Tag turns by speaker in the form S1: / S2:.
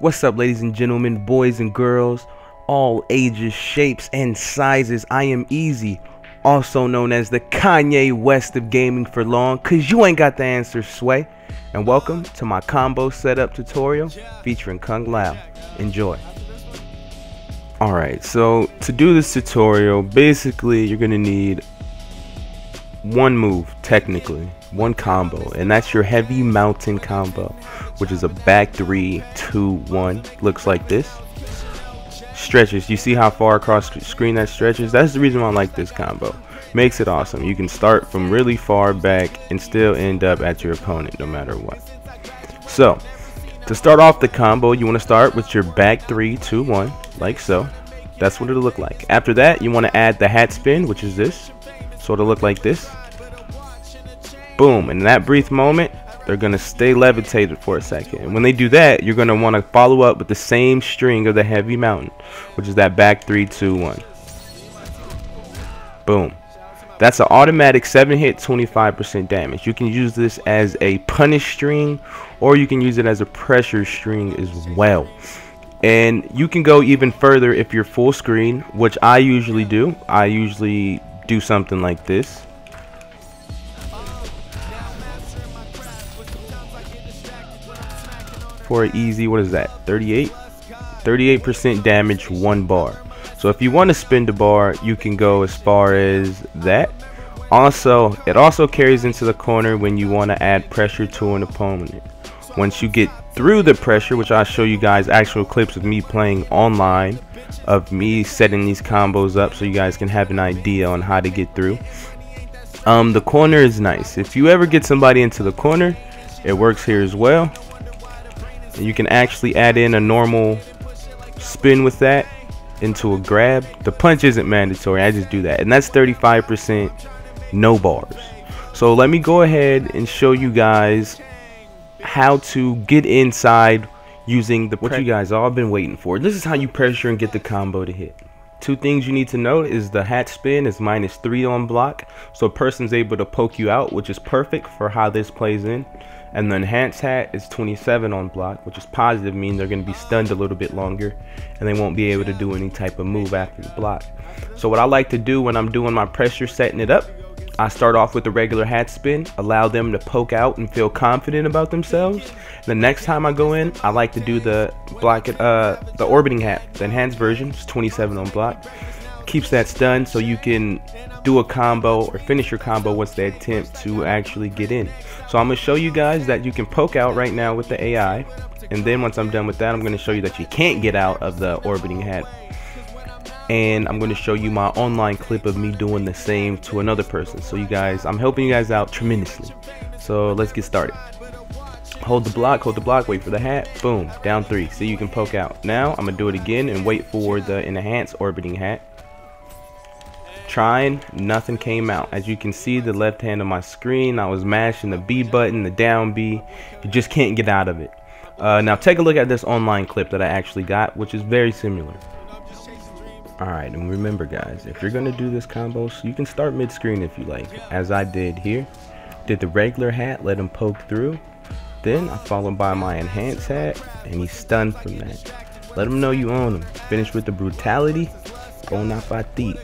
S1: What's up, ladies and gentlemen, boys and girls, all ages, shapes, and sizes? I am Easy, also known as the Kanye West of gaming for long, cause you ain't got the answer, Sway. And welcome to my combo setup tutorial featuring Kung Lao. Enjoy. Alright, so to do this tutorial, basically you're gonna need one move, technically, one combo, and that's your heavy mountain combo, which is a back three, two, one. Looks like this. Stretches. You see how far across screen that stretches? That's the reason why I like this combo. Makes it awesome. You can start from really far back and still end up at your opponent no matter what. So, to start off the combo, you want to start with your back three, two, one, like so. That's what it'll look like. After that, you want to add the hat spin, which is this. So it'll look like this. Boom. In that brief moment, they're going to stay levitated for a second. And when they do that, you're going to want to follow up with the same string of the heavy mountain, which is that back three, two, one. Boom. That's an automatic 7 hit 25% damage. You can use this as a punish string or you can use it as a pressure string as well. And you can go even further if you're full screen, which I usually do. I usually do something like this. For easy, what is that, 38? 38% damage, one bar. So if you want to spin the bar, you can go as far as that. Also, it also carries into the corner when you want to add pressure to an opponent. Once you get through the pressure, which I'll show you guys actual clips of me playing online, of me setting these combos up so you guys can have an idea on how to get through. Um, the corner is nice. If you ever get somebody into the corner, it works here as well. You can actually add in a normal spin with that into a grab. The punch isn't mandatory. I just do that. And that's 35% no bars. So let me go ahead and show you guys how to get inside using the what you guys all been waiting for. This is how you pressure and get the combo to hit. Two things you need to know is the hat spin is minus three on block, so a person's able to poke you out, which is perfect for how this plays in. And the enhanced hat is 27 on block, which is positive, meaning they're going to be stunned a little bit longer, and they won't be able to do any type of move after the block. So what I like to do when I'm doing my pressure setting it up I start off with the regular hat spin, allow them to poke out and feel confident about themselves. The next time I go in, I like to do the block, uh, the orbiting hat, the enhanced version, it's 27 on block. Keeps that stun so you can do a combo or finish your combo once they attempt to actually get in. So I'm gonna show you guys that you can poke out right now with the AI, and then once I'm done with that, I'm gonna show you that you can't get out of the orbiting hat and I'm going to show you my online clip of me doing the same to another person. So you guys, I'm helping you guys out tremendously. So let's get started. Hold the block, hold the block, wait for the hat, boom, down three. See, you can poke out. Now, I'm going to do it again and wait for the enhanced orbiting hat. Trying, nothing came out. As you can see, the left hand of my screen, I was mashing the B button, the down B. You just can't get out of it. Uh, now, take a look at this online clip that I actually got, which is very similar. Alright, and remember guys, if you're going to do this combo, so you can start mid-screen if you like, as I did here. Did the regular hat, let him poke through. Then I followed by my enhanced hat, and he's stunned from that. Let him know you own him. Finish with the brutality, bon appetit.